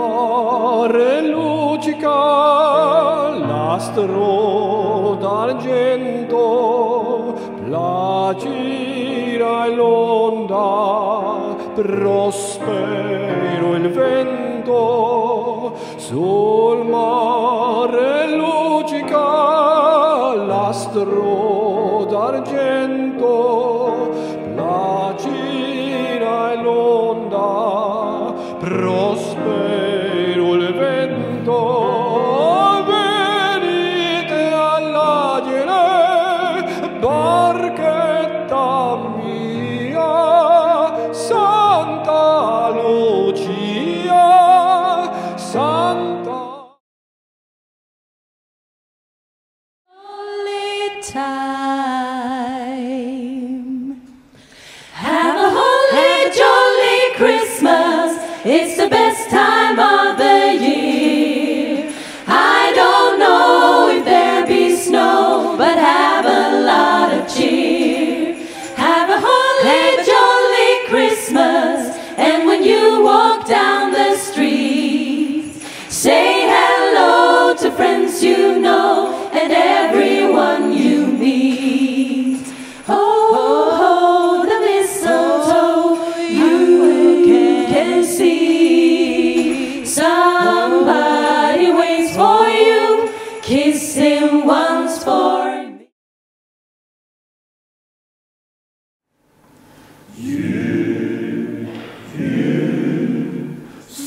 mare luccica l'astro d'argento placira l'onda prospero il vento sul mare luccica l'astro d'argento placira l'onda prospero time. Have a holy, jolly Christmas. It's the best time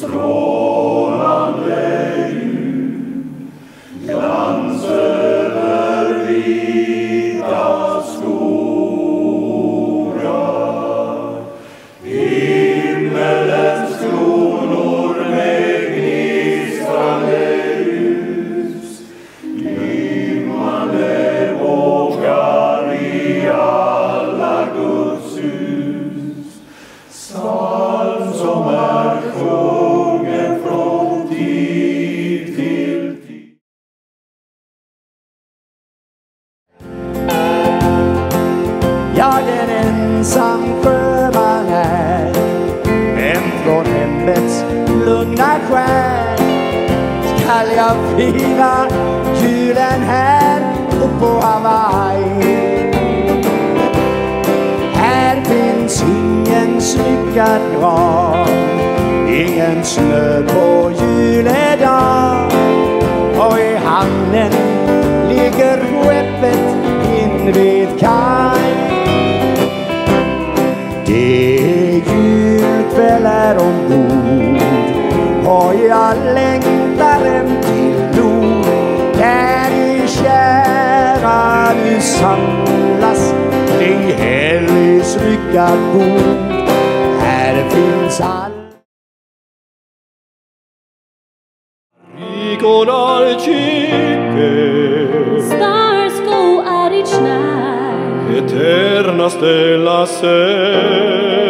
Jag lugna skär Skall jag fira julen här och på Hawaii? Här finns ingen smyckad gran Ingen snö på juledag. Och i hamnen ligger skeppet invid kaj. Det är julkvällar ombord. Och jag längtar hem till Lo. Där de kära nu samlas I helgens lyckad. Här finns all... Eterna stella ser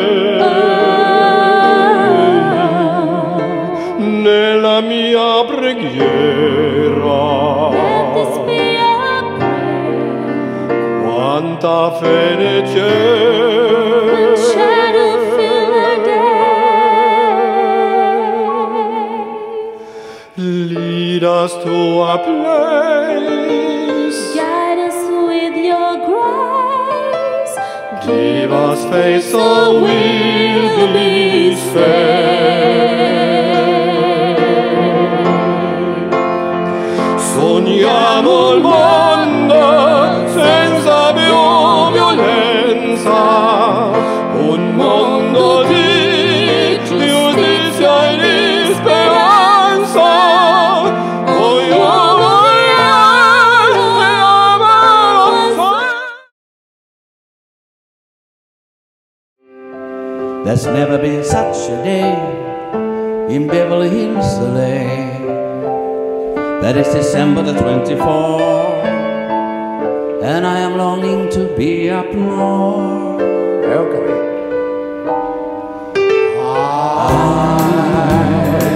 Nella mia preghiera Let this be a prayer. Quanta fede c'è shadow fill the day. Lead us to a place Guide us with your grace. Give us faith so we'll be saved. Sogniamo il mondo senza più violenza, un mondo di giustizia e di speranza. There's never been such a day in Beverly Hills, LA. That is December the 24th, and I am longing to be up north. Welcome.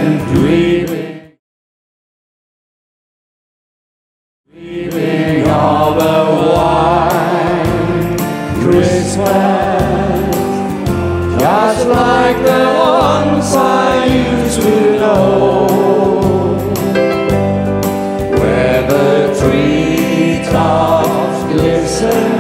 I'm dreaming, dreaming of a white Christmas. Just like the ones I used to know. Glisten